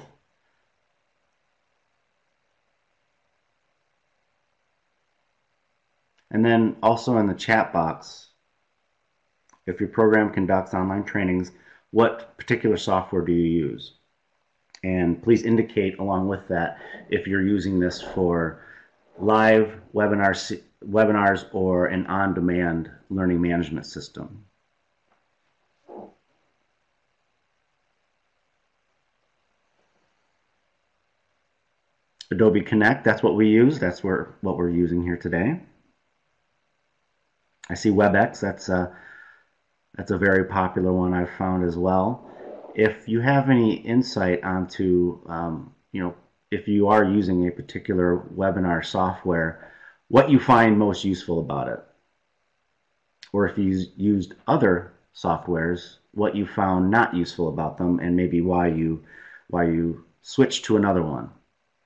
And then also in the chat box, if your program conducts online trainings, what particular software do you use? And please indicate along with that if you're using this for live webinars, webinars or an on-demand learning management system. Adobe Connect, that's what we use. That's where, what we're using here today. I see WebEx, that's a, that's a very popular one I've found as well. If you have any insight onto, um, you know, if you are using a particular webinar software, what you find most useful about it. Or if you used other softwares, what you found not useful about them and maybe why you, why you switched to another one.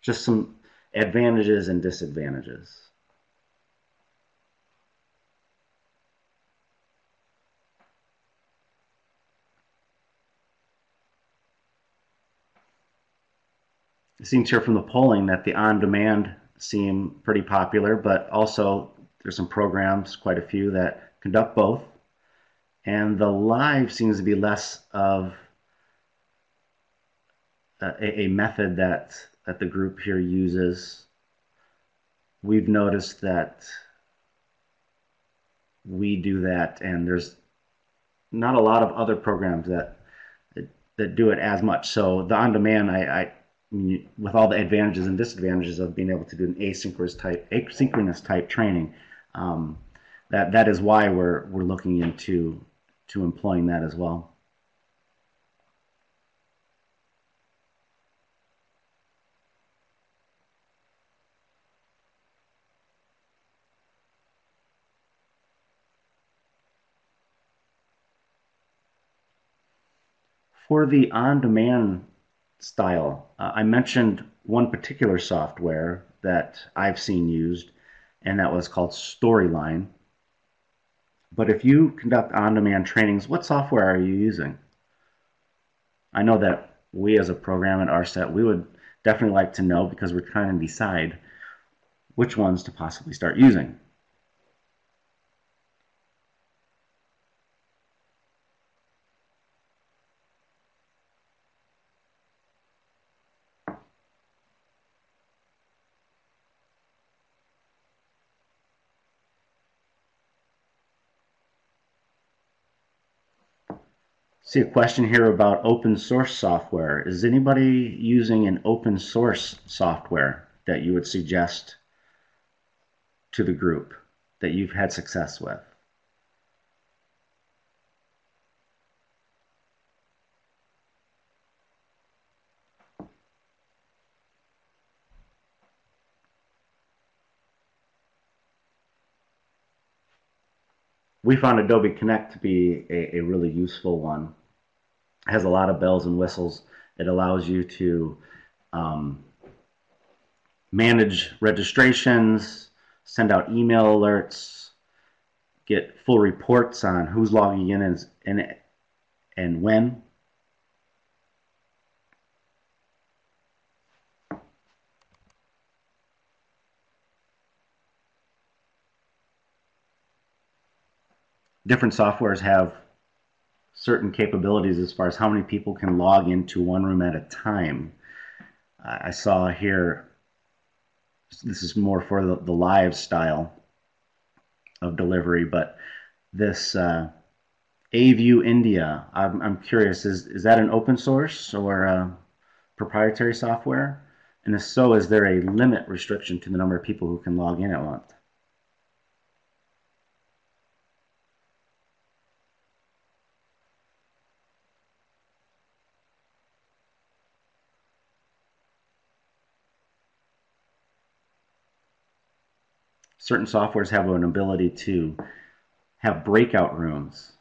Just some advantages and disadvantages. It seems here from the polling that the on-demand seem pretty popular, but also there's some programs, quite a few, that conduct both. And the live seems to be less of a, a method that, that the group here uses. We've noticed that we do that, and there's not a lot of other programs that that do it as much. So the on-demand, I, I with all the advantages and disadvantages of being able to do an asynchronous type asynchronous type training, um, that that is why we're we're looking into to employing that as well. For the on-demand style. Uh, I mentioned one particular software that I've seen used, and that was called Storyline. But if you conduct on-demand trainings, what software are you using? I know that we as a program at ARSET, we would definitely like to know because we're trying to decide which ones to possibly start using. see a question here about open source software. Is anybody using an open source software that you would suggest to the group that you've had success with? we found Adobe Connect to be a, a really useful one. Has a lot of bells and whistles. It allows you to um, manage registrations, send out email alerts, get full reports on who's logging in and, and, and when. Different softwares have certain capabilities as far as how many people can log into one room at a time. I saw here, this is more for the, the live style of delivery, but this uh, AView India, I'm, I'm curious, is, is that an open source or proprietary software? And if so, is there a limit restriction to the number of people who can log in at once? Certain softwares have an ability to have breakout rooms.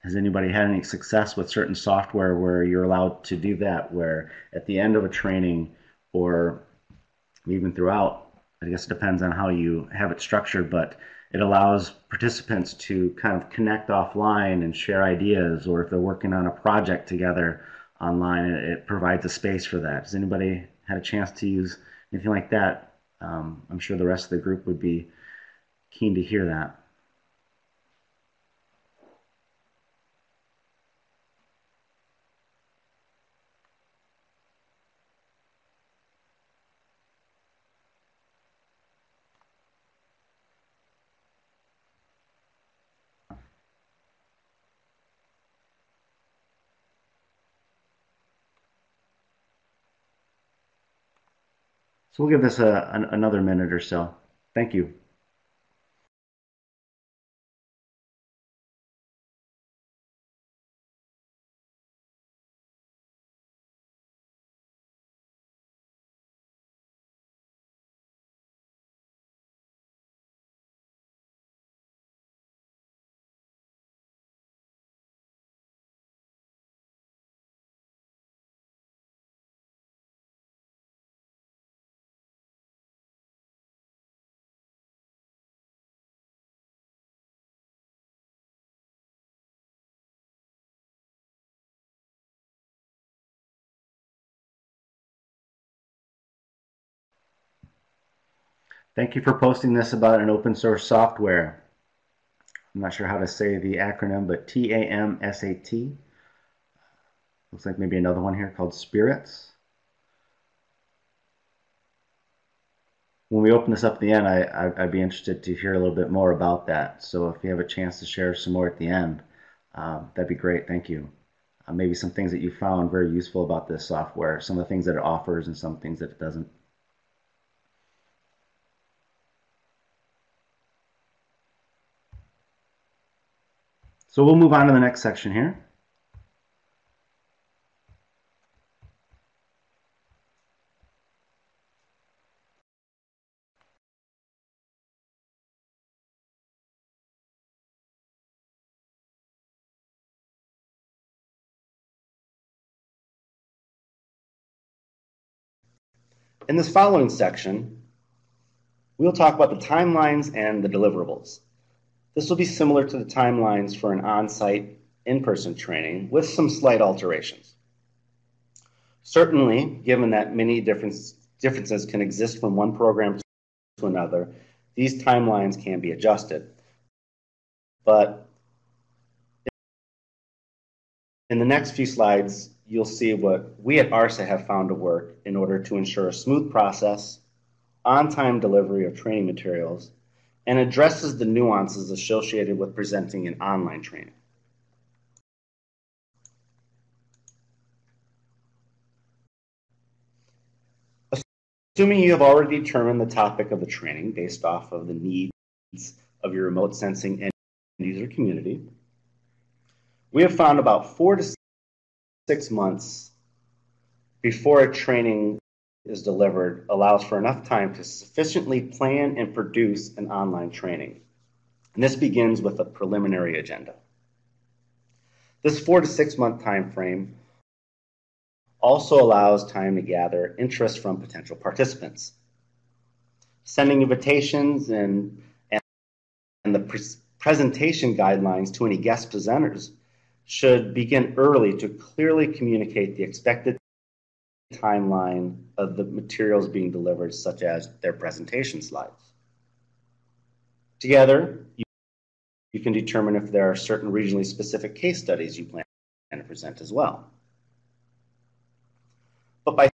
Has anybody had any success with certain software where you're allowed to do that, where at the end of a training or even throughout, I guess it depends on how you have it structured, but it allows participants to kind of connect offline and share ideas, or if they're working on a project together online, it provides a space for that. Has anybody had a chance to use anything like that um, I'm sure the rest of the group would be keen to hear that. So we'll give this a, an, another minute or so. Thank you. Thank you for posting this about an open source software. I'm not sure how to say the acronym, but T-A-M-S-A-T. Looks like maybe another one here called Spirits. When we open this up at the end, I, would be interested to hear a little bit more about that. So if you have a chance to share some more at the end, um, that'd be great. Thank you. Uh, maybe some things that you found very useful about this software, some of the things that it offers and some things that it doesn't. So we'll move on to the next section here. In this following section, we'll talk about the timelines and the deliverables. This will be similar to the timelines for an on-site in-person training with some slight alterations. Certainly, given that many difference, differences can exist from one program to another, these timelines can be adjusted. But in the next few slides, you'll see what we at ARSET have found to work in order to ensure a smooth process, on-time delivery of training materials, and addresses the nuances associated with presenting an online training. Assuming you have already determined the topic of the training based off of the needs of your remote sensing end user community, we have found about four to six months before a training is delivered allows for enough time to sufficiently plan and produce an online training. And this begins with a preliminary agenda. This four to six month time frame also allows time to gather interest from potential participants. Sending invitations and, and, and the pre presentation guidelines to any guest presenters should begin early to clearly communicate the expected timeline of the materials being delivered, such as their presentation slides. Together, you, you can determine if there are certain regionally specific case studies you plan to present as well. But by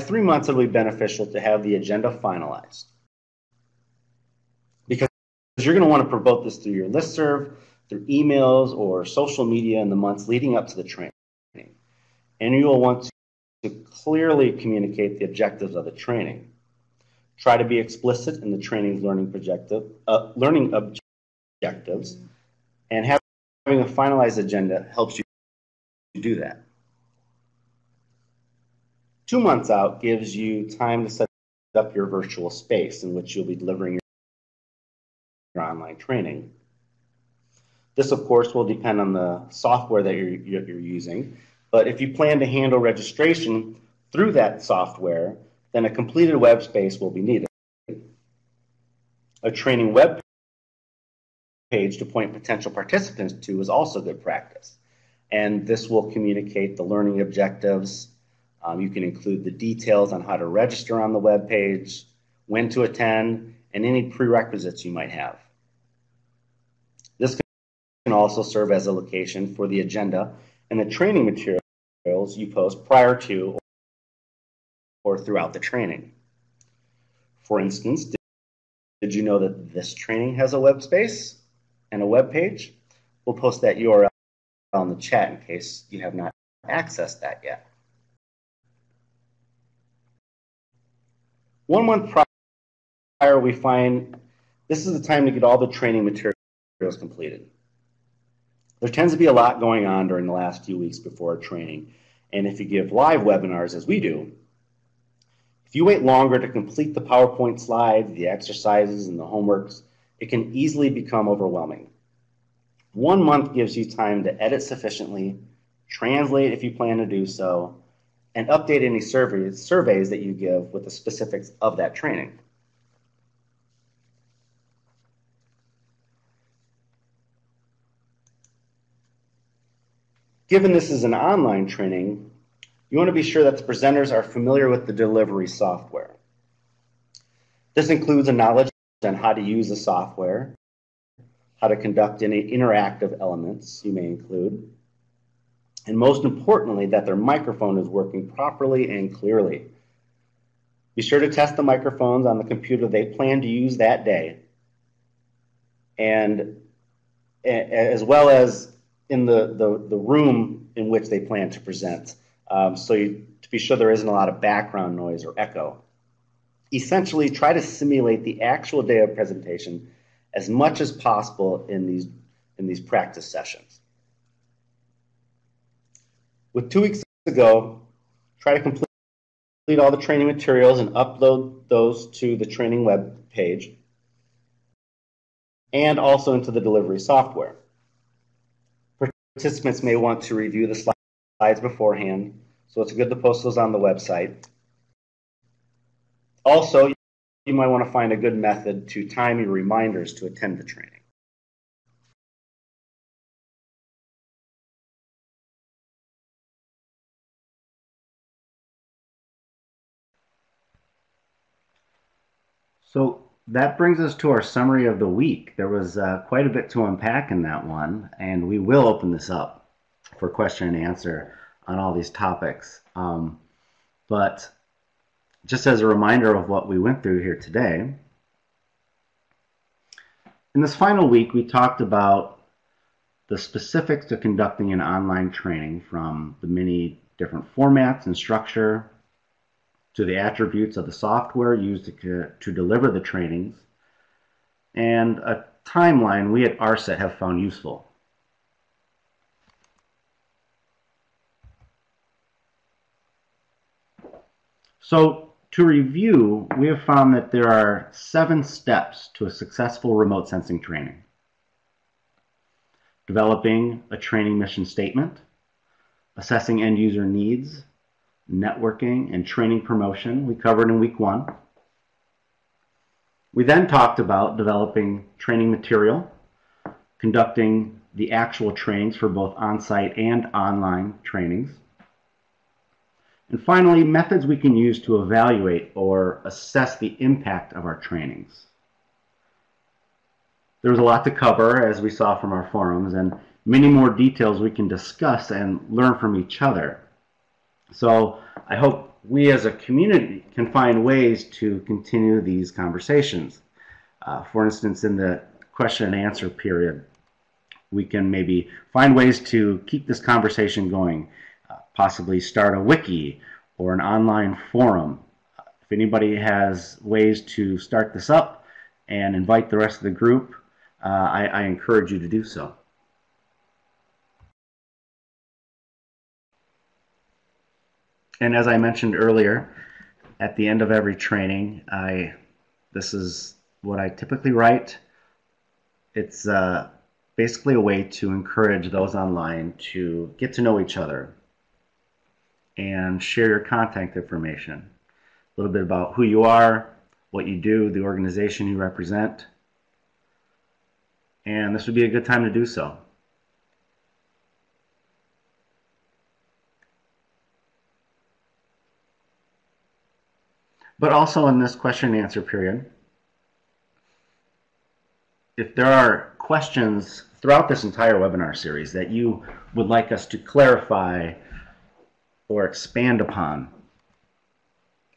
three months, it'll be beneficial to have the agenda finalized. Because you're going to want to promote this through your listserv, through emails, or social media in the months leading up to the training. And you will want to clearly communicate the objectives of the training. Try to be explicit in the training's learning, projective, uh, learning objectives, and having a finalized agenda helps you do that. Two months out gives you time to set up your virtual space in which you'll be delivering your online training. This, of course, will depend on the software that you're, you're using. But if you plan to handle registration through that software, then a completed web space will be needed. A training web page to point potential participants to is also good practice. And this will communicate the learning objectives. Um, you can include the details on how to register on the web page, when to attend, and any prerequisites you might have. This can also serve as a location for the agenda and the training materials you post prior to or throughout the training. For instance, did, you know that this training has a web space and a web page? We'll post that URL in the chat in case you have not accessed that yet. One month prior, we find this is the time to get all the training materials completed. There tends to be a lot going on during the last few weeks before a training, and if you give live webinars as we do, if you wait longer to complete the PowerPoint slides, the exercises, and the homeworks, it can easily become overwhelming. One month gives you time to edit sufficiently, translate if you plan to do so, and update any surveys, surveys that you give with the specifics of that training. Given this is an online training, you want to be sure that the presenters are familiar with the delivery software. This includes a knowledge on how to use the software, how to conduct any interactive elements you may include, and most importantly, that their microphone is working properly and clearly. Be sure to test the microphones on the computer they plan to use that day, and as well as in the, the, the room in which they plan to present um, so you, to be sure there isn't a lot of background noise or echo. Essentially, try to simulate the actual day of presentation as much as possible in these, in these practice sessions. With two weeks to go, try to complete all the training materials and upload those to the training web page and also into the delivery software. Participants may want to review the slides beforehand, so it's good to post those on the website. Also, you might want to find a good method to time your reminders to attend the training. So that brings us to our summary of the week. There was uh, quite a bit to unpack in that one, and we will open this up for question and answer on all these topics. Um, but just as a reminder of what we went through here today, in this final week, we talked about the specifics to conducting an online training from the many different formats and structure to the attributes of the software used to, to deliver the trainings and a timeline we at ARSET have found useful. So to review, we have found that there are seven steps to a successful remote sensing training. developing a training mission statement, assessing end user needs, networking, and training promotion. We covered in week one. We then talked about developing training material, conducting the actual trainings for both on-site and online trainings. And finally, methods we can use to evaluate or assess the impact of our trainings. There was a lot to cover, as we saw from our forums, and many more details we can discuss and learn from each other. So I hope we as a community can find ways to continue these conversations. Uh, for instance, in the question and answer period, we can maybe find ways to keep this conversation going, uh, possibly start a wiki or an online forum. If anybody has ways to start this up and invite the rest of the group, uh, I, I encourage you to do so. And as I mentioned earlier, at the end of every training, I this is what I typically write. It's uh, basically a way to encourage those online to get to know each other and share your contact information. A little bit about who you are, what you do, the organization you represent. And this would be a good time to do so. But also in this question and answer period, if there are questions throughout this entire webinar series that you would like us to clarify or expand upon,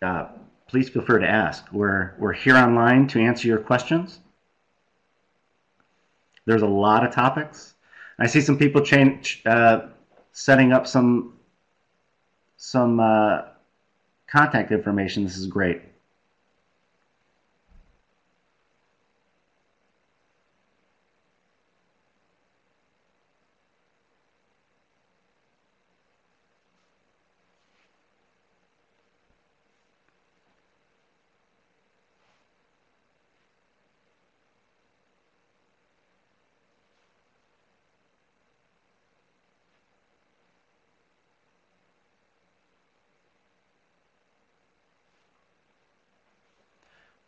uh, please feel free to ask. We're, we're here online to answer your questions. There's a lot of topics. I see some people change, uh, setting up some some uh, contact information. This is great.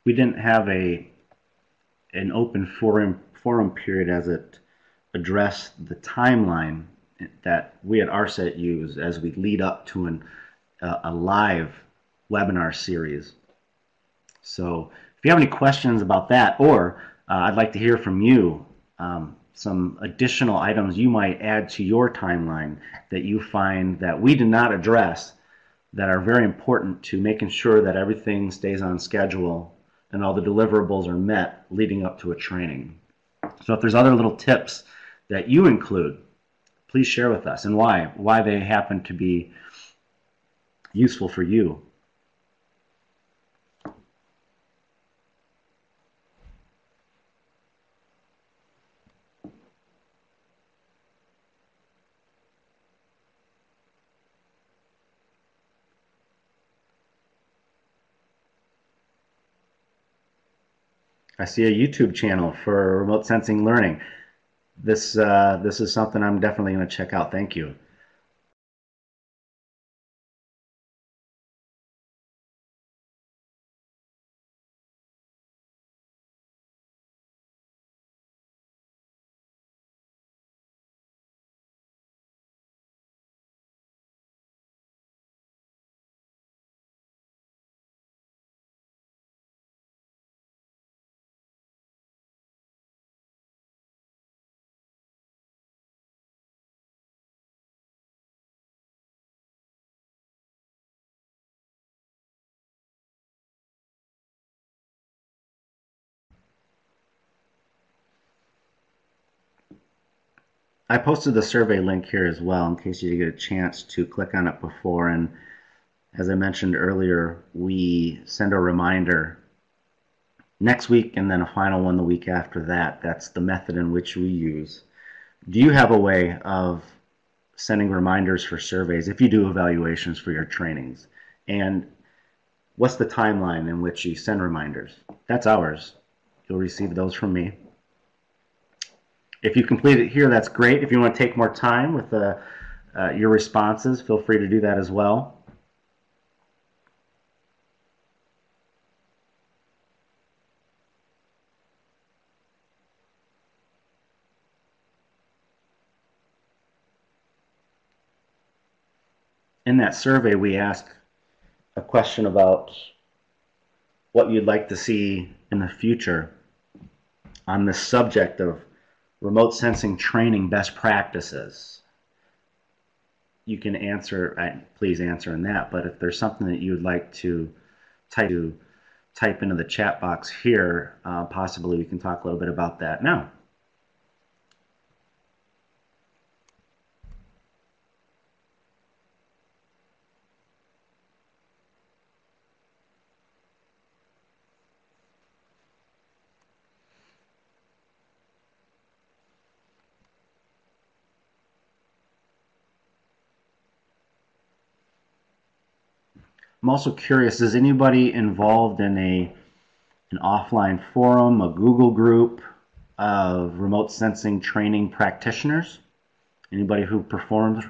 We didn't have a an open forum forum period as it addressed the timeline that we at ARSET use as we lead up to an, uh, a live webinar series. So if you have any questions about that, or uh, I'd like to hear from you, um, some additional items you might add to your timeline that you find that we did not address that are very important to making sure that everything stays on schedule and all the deliverables are met leading up to a training. So if there's other little tips that you include, please share with us and why, why they happen to be useful for you. I see a YouTube channel for remote sensing learning. This, uh, this is something I'm definitely going to check out. Thank you. I posted the survey link here as well in case you get a chance to click on it before. And as I mentioned earlier, we send a reminder next week and then a final one the week after that. That's the method in which we use. Do you have a way of sending reminders for surveys if you do evaluations for your trainings? And what's the timeline in which you send reminders? That's ours. You'll receive those from me. If you complete it here, that's great. If you want to take more time with uh, uh, your responses, feel free to do that as well. in that survey, we asked a question about what you'd like to see in the future on the subject of remote sensing training best practices. You can answer, please answer in that, but if there's something that you would like to type, to type into the chat box here, uh, possibly we can talk a little bit about that now. I'm also curious, is anybody involved in a an offline forum, a Google group of remote sensing training practitioners? Anybody who performs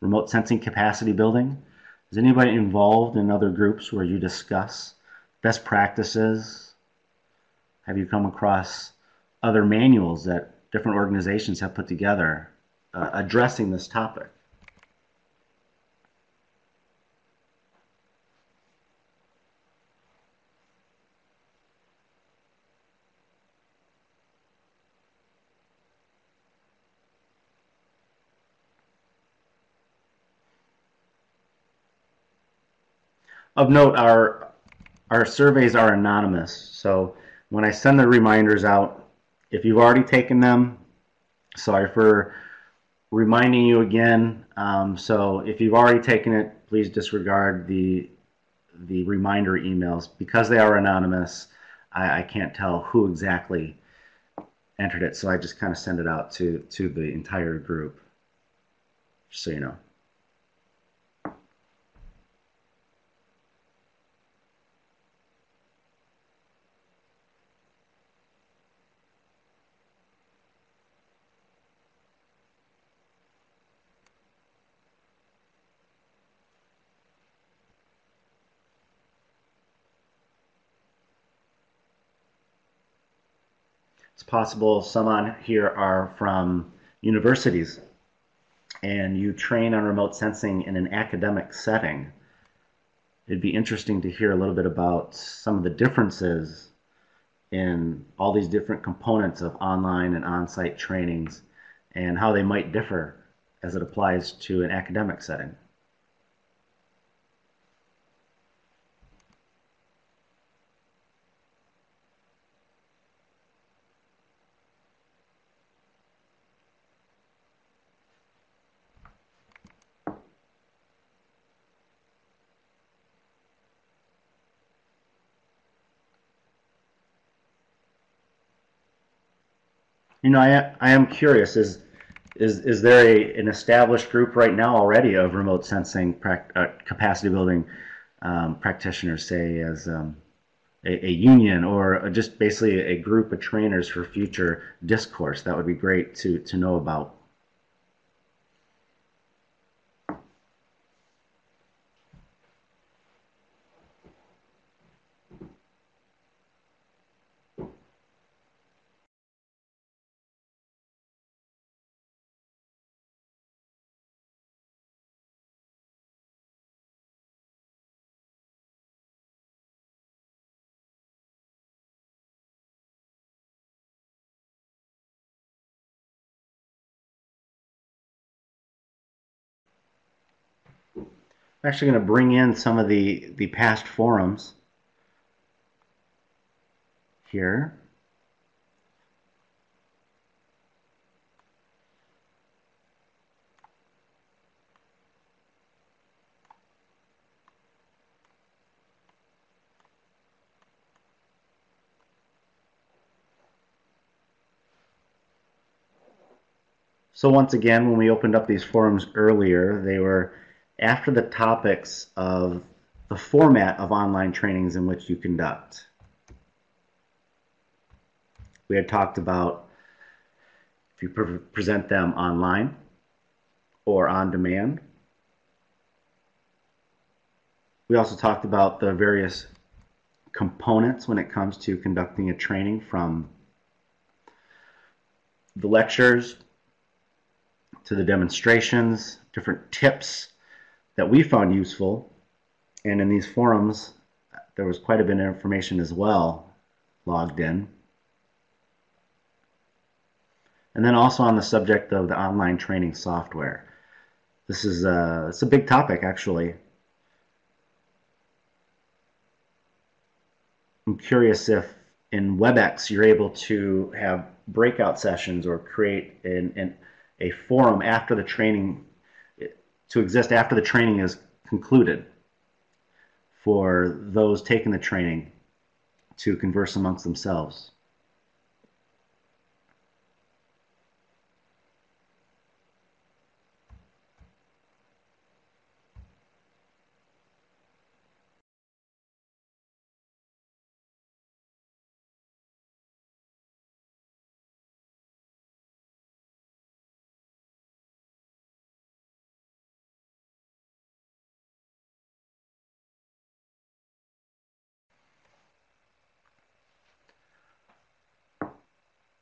remote sensing capacity building? Is anybody involved in other groups where you discuss best practices? Have you come across other manuals that different organizations have put together uh, addressing this topic? Of note, our our surveys are anonymous. So when I send the reminders out, if you've already taken them, sorry for reminding you again. Um, so if you've already taken it, please disregard the the reminder emails because they are anonymous. I, I can't tell who exactly entered it, so I just kind of send it out to to the entire group, just so you know. It's possible some on here are from universities and you train on remote sensing in an academic setting. It'd be interesting to hear a little bit about some of the differences in all these different components of online and on-site trainings and how they might differ as it applies to an academic setting. You know, I, I am curious. Is is is there a, an established group right now already of remote sensing uh, capacity building um, practitioners, say as um, a, a, union or just basically a group of trainers for future discourse? That would be great to to know about. I'm actually going to bring in some of the, the past forums here. So once again, when we opened up these forums earlier, they were after the topics of the format of online trainings in which you conduct. We had talked about if you pre present them online or on demand. We also talked about the various components when it comes to conducting a training from the lectures to the demonstrations, different tips that we found useful. And in these forums, there was quite a bit of information as well logged in. And then also on the subject of the online training software. This is a, it's a big topic actually. I'm curious if in WebEx you're able to have breakout sessions or create an, an, a forum after the training to exist after the training is concluded for those taking the training to converse amongst themselves.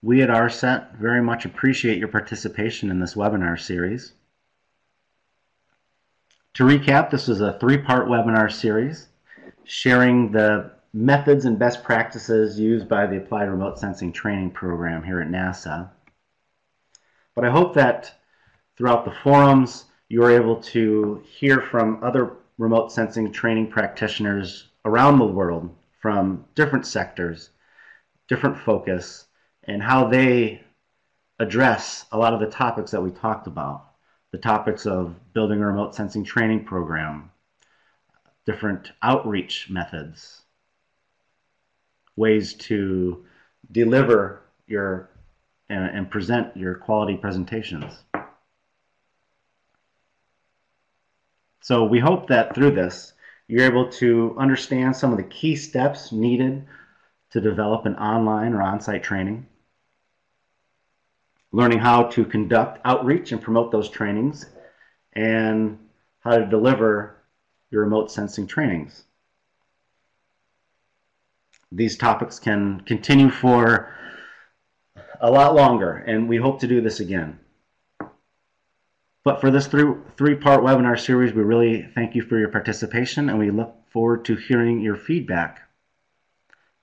We at ARSET very much appreciate your participation in this webinar series. To recap, this was a three-part webinar series sharing the methods and best practices used by the Applied Remote Sensing Training Program here at NASA. But I hope that throughout the forums you are able to hear from other remote sensing training practitioners around the world from different sectors, different focus, and how they address a lot of the topics that we talked about. The topics of building a remote sensing training program, different outreach methods, ways to deliver your and, and present your quality presentations. So we hope that through this, you're able to understand some of the key steps needed to develop an online or on-site training, learning how to conduct outreach and promote those trainings, and how to deliver your remote sensing trainings. These topics can continue for a lot longer, and we hope to do this again. But for this three, three-part webinar series, we really thank you for your participation, and we look forward to hearing your feedback.